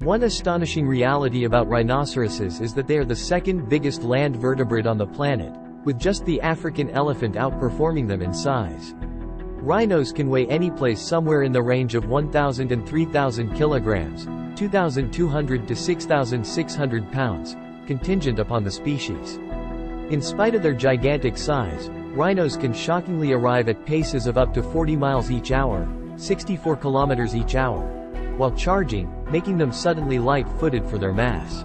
One astonishing reality about rhinoceroses is that they are the second biggest land vertebrate on the planet, with just the African elephant outperforming them in size. Rhinos can weigh any place somewhere in the range of 1,000 and 3,000 kilograms, 2,200 to 6,600 pounds, contingent upon the species. In spite of their gigantic size, rhinos can shockingly arrive at paces of up to 40 miles each hour, 64 kilometers each hour, while charging, making them suddenly light-footed for their mass.